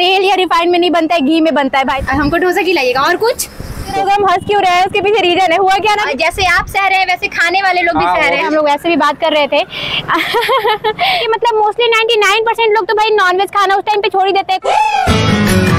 तेल या रिफाइंड में नहीं बनता है घी में बनता है भाई। हमको डोसा खिलाइएगा और कुछ? तो हम हंस क्यों रहे हैं उसके पीछे रीजन है। हुआ क्या ना? जैसे आप सह रहे हैं वैसे खाने वाले लोग भी हाँ, सह रहे हैं। हम लोग वैसे भी बात कर रहे थे। मतलब मोस्टली 99 परसेंट लोग तो भाई नॉनवेज खाना उस टाइम पे छोड़ ही देते हैं।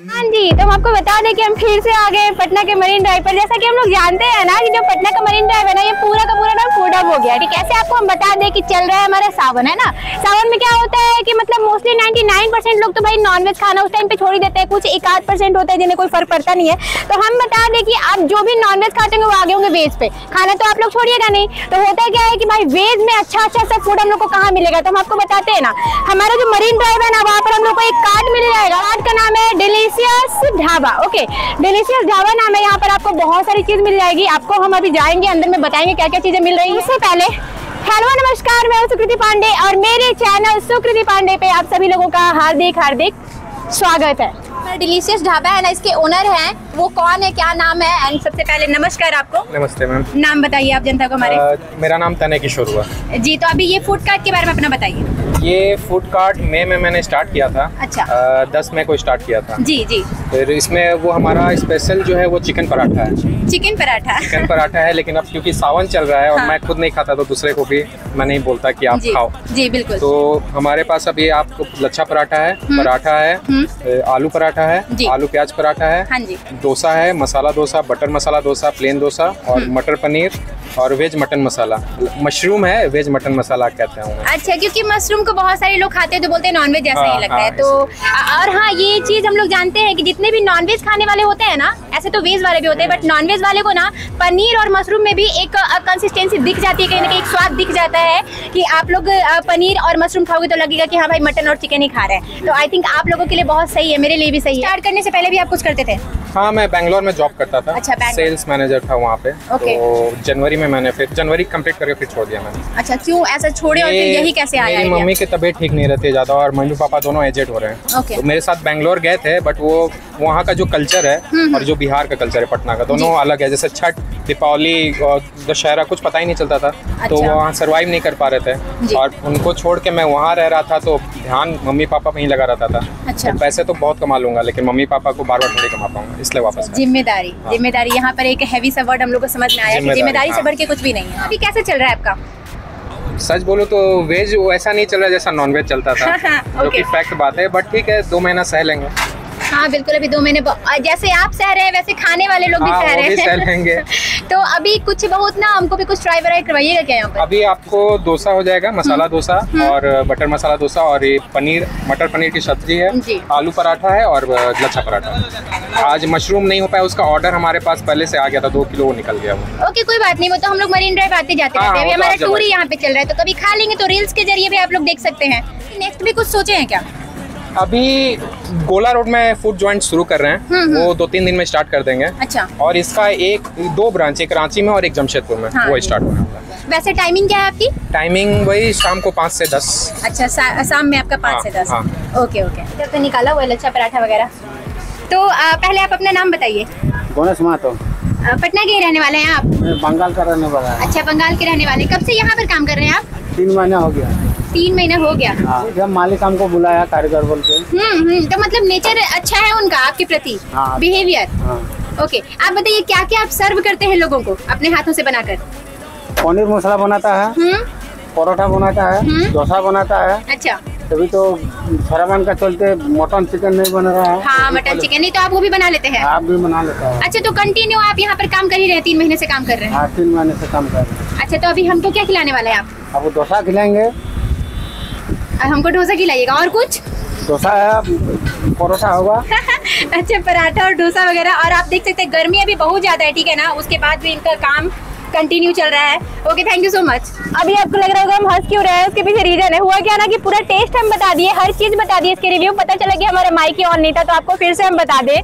हाँ जी तो हम आपको बता दें कि हम फिर से आ गए पटना के मरीन ड्राइव पर। जैसा कि हम लोग जानते हैं ना कि जो पटना का मरीन ड्राइव है ना, ये पूरा का पूरा ना फ़ूड हो गया ठीक है? ऐसे आपको हम बता दें कि चल रहा है हमारा सावन, है ना? सावन में क्या होता है कि मतलब मोस्टली 99 परसेंट लोग तो भाई नॉनवेज खाना उस टाइम पे छोड़ ही देते हैं, कुछ एक आध परसेंट होता है जिन्हें कोई फ़र्क पड़ता नहीं है। तो हम बता दें कि आप जो भी नॉनवेज खाते होंगे वो आगे होंगे वेज पे। खाना तो आप लोग छोड़िएगा नहीं। तो होता क्या है कि भाई वेज में अच्छा अच्छा सा फ़ूड हम लोग को कहाँ मिलेगा? तो हम आपको बताते हैं ना, हमारा जो मरीन ड्राइव है ना, वहाँ पर हम लोग को एक कार्ड मिल जाएगा। कार्ड का नाम है Delicious Dhaba okay Delicious Dhaba नाम है यहाँ पर आपको बहुत सारी चीज़ मिल जाएगी। आपको हम अभी जाएँगे, अंदर में बताएँगे क्या क्या चीज़ें मिल रही है। उससे पहले, हेलो, नमस्कार, मैं सुकृति पांडे और मेरे चैनल सुकृति पांडे पे आप सभी लोगों का हार्दिक हार्दिक स्वागत है। डिलीशियस ढाबा है ना इसके ओनर हैं। वो कौन है क्या नाम है? एंड सबसे पहले नमस्कार आपको। नमस्ते मैम नाम बताइए आप जनता को हमारे। मेरा नाम तनय किशोर हुआ। जी तो अभी ये फ़ूड कार्ट के बारे में अपना बताइए। ये फ़ूड कार्ट मई में में मैंने स्टार्ट किया था। अच्छा। दस मई को स्टार्ट किया था। जी जी। फिर इसमें वो हमारा स्पेशल जो है वो चिकन पराठा है। चिकन पराठा। चिकन पराठा है लेकिन अब क्योंकि सावन चल रहा है और हाँ। मैं खुद नहीं खाता तो दूसरे को भी मैं नहीं बोलता कि आप खाओ। जी बिल्कुल। तो हमारे पास अभी आपको लच्छा पराठा है पराठा है आलू पराठा है आलू प्याज पराठा है हाँ जी। डोसा है मसाला डोसा बटर मसाला डोसा प्लेन डोसा और मटर पनीर और वेज मटन मसाला। मशरूम है वेज मटन मसाला कहते हैं अच्छा क्योंकि मशरूम को बहुत सारे लोग खाते हैं तो बोलते हैं नॉनवेज जैसा हाँ, ही लगता हाँ, है। तो और हाँ ये चीज़ हम लोग जानते हैं कि जितने भी नॉनवेज खाने वाले होते हैं ना ऐसे तो वेज वाले भी होते हैं बट नॉनवेज वाले को ना पनीर और मशरूम में भी एक कंसिस्टेंसी दिख जाती है कहीं ना कहीं एक स्वाद दिख जाता है कि आप लोग पनीर और मशरूम खाओगे तो लगेगा कि हाँ भाई मटन और चिकन ही खा रहे हैं। तो आई थिंक आप लोगों के लिए बहुत सही है मेरे लिए भी सही स्टार्ट करने से पहले भी आप कुछ करते थे? हाँ मैं बैंगलोर में जॉब करता था। अच्छा, सेल्स मैनेजर था वहाँ पे। ओके। तो जनवरी में मैंने फिर जनवरी कंप्लीट करके फिर छोड़ दिया मैंने। अच्छा क्यों? ऐसा छोड़े और फिर यही कैसे आया मेरी मम्मी की तबीयत ठीक नहीं रहती है ज़्यादा और मम्मी पापा दोनों एजेड हो रहे हैं। ओके। तो मेरे साथ बैंगलोर गए थे बट वो वहाँ का जो कल्चर हम्म, है और जो बिहार का कल्चर है पटना का दोनों अलग है। जैसे छठ दीपावली और दशहरा कुछ पता ही नहीं चलता था। तो अच्छा। वहाँ सर्वाइव नहीं कर पा रहे थे। और उनको छोड़ के मैं वहाँ रह रहा था तो ध्यान मम्मी पापा पे ही लगा रहता था। अच्छा। तो पैसे तो बहुत कमा लूँगा लेकिन मम्मी पापा को बार बार थोड़ी कमा पाऊँगा। इसलिए वापस ज़िम्मेदारी हाँ। ज़िम्मेदारी। यहाँ पर एक हैवी सा वर्ड हम लोग को समझ में आया कि ज़िम्मेदारी, से हाँ। बढ़ के कुछ भी नहीं है। अभी कैसे चल रहा है आपका? सच बोलो तो वेज वैसा नहीं चल रहा जैसा नॉन वेज चलता था जो कि फैक्ट बात है बट ठीक है दो महीना सह लेंगे। हाँ बिल्कुल अभी दो महीने जैसे आप सह रहे हैं वैसे खाने वाले लोग भी हाँ, सह रहे। हैं। तो अभी कुछ बहुत ना हमको भी कुछ ट्राई वराई करवाइएगा क्या यहाँ पर? अभी आपको डोसा हो जाएगा मसाला हम्म। डोसा और बटर मसाला डोसा और ये पनीर मटर पनीर की सब्ज़ी है आलू पराठा है और लच्छा पराठा आज मशरूम नहीं हो पाया उसका ऑर्डर हमारे पास पहले से आ गया था दो किलो वो निकल गया वो। ओके कोई बात नहीं वो तो हम लोग मरीन ड्राइव आते जाते हाँ, रहते हैं। अभी तो हमारा टूर ही यहाँ पे चल रहा है तो कभी खा लेंगे तो रील्स के ज़रिए भी आप लोग देख सकते हैं। नेक्स्ट भी कुछ सोचे हैं क्या? अभी गोला रोड में फ़ूड ज्वाइंट शुरू कर रहे हम्म, हैं वो दो तीन दिन में स्टार्ट कर देंगे। अच्छा। और इसका एक दो ब्रांच एक रांची में और एक जमशेदपुर में हाँ। वो स्टार्ट होने वाला है। वैसे टाइमिंग क्या है आपकी? टाइमिंग वही शाम को पाँच से दस। अच्छा सा- शाम में आपका पाँच हाँ, से दस। हाँ। ओके ओके जब तो निकाला हुआ लच्छा पराठा वगैरह। तो आ, पहले आप अपना नाम बताइए। महतो। पटना के रहने वाले हैं आप? बंगाल का रहने वाला अच्छा बंगाल के रहने वाले। कब से यहाँ पर काम कर रहे हैं आप? तीन महीना हो गया। तीन महीना हो गया। हाँ। जब मालिक हमको बुलाया कारीगर बोल के। हम्म हम्म तो मतलब नेचर अच्छा है उनका आपके प्रति? हाँ। बिहेवियर हाँ। ओके आप बताइए क्या क्या आप सर्व करते हैं लोगों को अपने हाथों से बनाकर? पनीर मसाला बनाता है। हम्म। परोठा बनाता। है। डोसा बनाता है। अच्छा। तभी तो फरामान का चलते मटन चिकन नहीं बन रहा है। हाँ मटन चिकन नहीं तो आप वो भी बना लेते हैं? आप भी बना लेता है। अच्छा तो कंटिन्यू आप यहाँ पर काम कर ही रहे हैं तीन महीने से काम कर रहे हैं? हाँ तीन महीने से काम कर रहे हैं। अच्छा तो अभी हमको क्या खिलाने वाले हैं आप? अब डोसा खिलाएँगे। हमको डोसा खिलाइएगा। और कुछ? डोसा है परोठा होगा। अच्छा पराठा और डोसा वगैरह। और आप देख सकते हैं गर्मी अभी बहुत ज़्यादा है ठीक है ना? उसके बाद भी इनका काम कंटिन्यू चल रहा है। Okay thank you so much अभी आपको लग रहा होगा हम हंस क्यों रहे हैं उसके पीछे रीजन है। हुआ क्या ना कि पूरा टेस्ट हम बता दिए हर चीज़ बता दिए इसके रिव्यू पता चला कि हमारा माइक ही ऑन नहीं था तो आपको फिर से हम बता दें।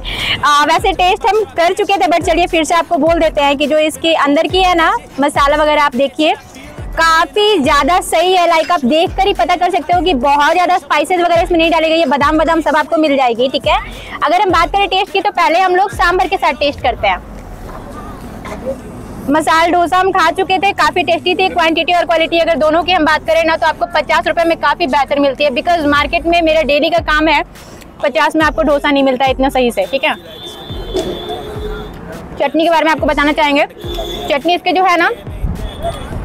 वैसे टेस्ट हम कर चुके थे बट चलिए फिर से आपको बोल देते हैं कि जो इसके अंदर की है ना मसाला वगैरह आप देखिए। काफ़ी ज़्यादा सही है। लाइक आप देख कर ही पता कर सकते हो कि बहुत ज़्यादा स्पाइसेस वगैरह इसमें नहीं डाले गए ये बादाम बादाम सब आपको मिल जाएगी, ठीक है? अगर हम बात करें टेस्ट की तो पहले हम लोग सांभर के साथ टेस्ट करते हैं। मसाल डोसा हम खा चुके थे, काफ़ी टेस्टी थी क्वांटिटी और क्वालिटी अगर दोनों की हम बात करें ना तो आपको पचास रुपए में काफ़ी बेहतर मिलती है। बिकॉज़ मार्केट में मेरा डेली का काम है, पचास में आपको डोसा नहीं मिलता इतना सही से, ठीक है? चटनी के बारे में आपको बताना चाहेंगे। चटनी इसके जो है ना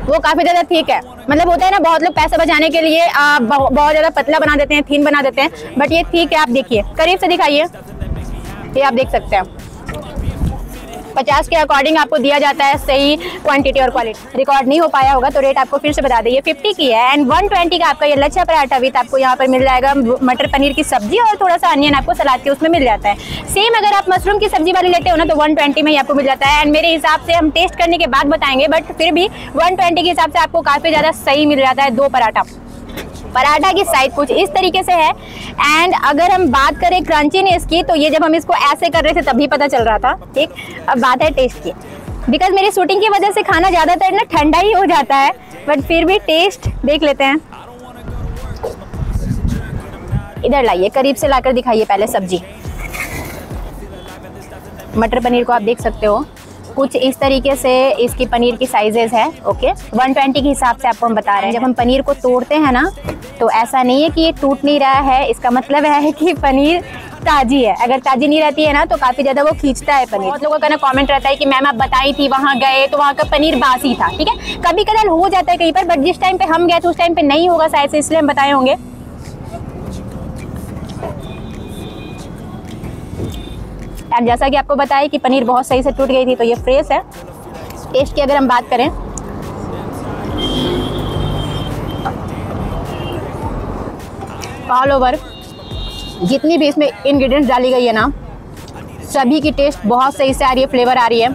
वो काफ़ी ज़्यादा ठीक है। मतलब होता है ना, बहुत लोग पैसा बचाने के लिए बहुत ज़्यादा पतला बना देते हैं, थीन बना देते हैं बट ये ठीक है, आप देखिए। करीब से दिखाइए। ये आप देख सकते हैं। पचास के अकॉर्डिंग आपको दिया जाता है सही क्वांटिटी और क्वालिटी रिकॉर्ड नहीं हो पाया होगा तो रेट आपको फिर से बता दें। फिफ्टी की है एंड वन ट्वेंटी का आपका ये लच्छा पराठा विथ आपको यहाँ पर मिल जाएगा। मटर पनीर की सब्ज़ी और थोड़ा सा अनियन आपको सलाद के उसमें मिल जाता है। सेम अगर आप मशरूम की सब्ज़ी वाली लेते हो ना तो वन ट्वेंटी में ही आपको मिल जाता है। एंड मेरे हिसाब से हम टेस्ट करने के बाद बताएँगे बट फिर भी वन ट्वेंटी के हिसाब से आपको काफ़ी ज़्यादा सही मिल जाता है दो पराठा। पराठा की साइज़ कुछ इस तरीके से है। एंड अगर हम बात करें क्रंचीनेस की तो ये जब हम इसको ऐसे कर रहे थे तभी पता चल रहा था, ठीक? अब बात है टेस्ट की। बिकॉज़ मेरी शूटिंग की वजह से खाना ज़्यादातर ना ठंडा ही हो जाता है बट फिर भी टेस्ट देख लेते हैं। इधर लाइए, करीब से लाकर दिखाइए पहले सब्ज़ी। मटर पनीर को आप देख सकते हो। कुछ इस तरीके से इसकी पनीर की साइजेस है ओके 120 के हिसाब से आपको हम बता रहे हैं। जब हम पनीर को तोड़ते हैं ना तो ऐसा नहीं है कि ये टूट नहीं रहा है। इसका मतलब है कि पनीर ताजी है। अगर ताजी नहीं रहती है ना तो काफ़ी ज़्यादा वो खींचता है पनीर। बहुत लोगों का ना कमेंट रहता है कि मैम आप बताई थी, वहाँ गए तो वहाँ का पनीर बासी था, ठीक है? कभी कदार हो जाता है कहीं पर बट जिस टाइम पे हम गए तो उस टाइम पे नहीं होगा शायद से, इसलिए हम बताए होंगे। एंड जैसा कि आपको बताया कि पनीर बहुत सही से टूट गई थी तो ये फ्रेश है। टेस्ट की अगर हम बात करें ऑल ओवर जितनी भी इसमें इंग्रेडिएंट्स डाली गई है ना, सभी की टेस्ट बहुत सही से आ रही है फ्लेवर आ रही है।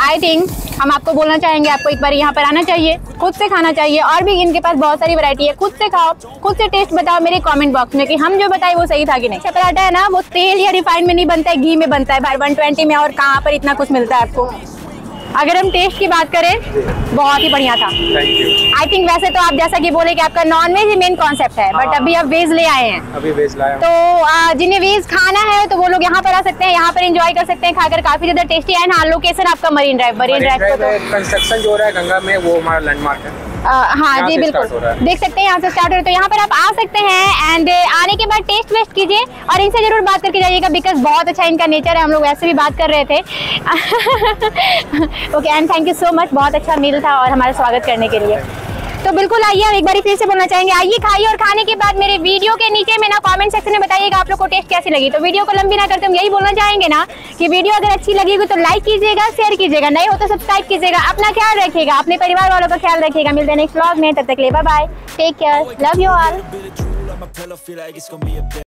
आई थिंक हम आपको बोलना चाहेंगे, आपको एक बार यहाँ पर आना चाहिए, खुद से खाना चाहिए, और भी इनके पास बहुत सारी वैरायटी है। खुद से खाओ, खुद से टेस्ट बताओ मेरे कमेंट बॉक्स में कि हम जो बताए वो सही था कि नहीं। पराठा है ना, वो तेल या रिफाइंड में नहीं बनता है, घी में बनता है भाई वन ट्वेंटी में और कहाँ पर इतना कुछ मिलता है आपको? अगर हम टेस्ट की बात करें बहुत ही बढ़िया था। आई थिंक वैसे तो आप जैसा कि बोले कि आपका नॉन वेज ही मेन कॉन्सेप्ट है बट हाँ। अभी आप वेज ले आए हैं। अभी वेज लाया तो जिन्हें वेज खाना है तो वो लोग यहाँ पर आ सकते हैं यहाँ पर इंजॉय कर सकते हैं खाकर काफ़ी ज़्यादा टेस्टी है ना लोकेशन आपका Marine Drive Marine Drive construction जो हो रहा है गंगा में वो हमारा लैंडमार्क है। हाँ जी बिल्कुल। देख सकते हैं यहाँ से स्टार्ट हो रहा है। तो यहाँ पर आप आ सकते हैं एंड आने के बाद टेस्ट वेस्ट कीजिए और इनसे ज़रूर बात करके जाइएगा बिकॉज़ बहुत अच्छा इनका नेचर है। हम लोग वैसे भी बात कर रहे थे। Okay and thank you so much बहुत अच्छा मील था और हमारा स्वागत करने के लिए। तो बिल्कुल आइए, हम एक बार फिर से बोलना चाहेंगे। आइए, खाइए और खाने के बाद मेरे वीडियो के नीचे में ना कमेंट सेक्शन में बताइएगा आप लोग को टेस्ट कैसी लगी। तो वीडियो को लंबी ना करते, हम यही बोलना चाहेंगे ना कि वीडियो अगर अच्छी लगेगी तो लाइक कीजिएगा शेयर कीजिएगा नहीं हो तो सब्सक्राइब कीजिएगा, अपना ख्याल रखिएगा, अपने परिवार वालों का ख्याल रखिएगा। मिलते हैं नेक्स्ट ब्लॉग में, तब तक ले bye take care love you all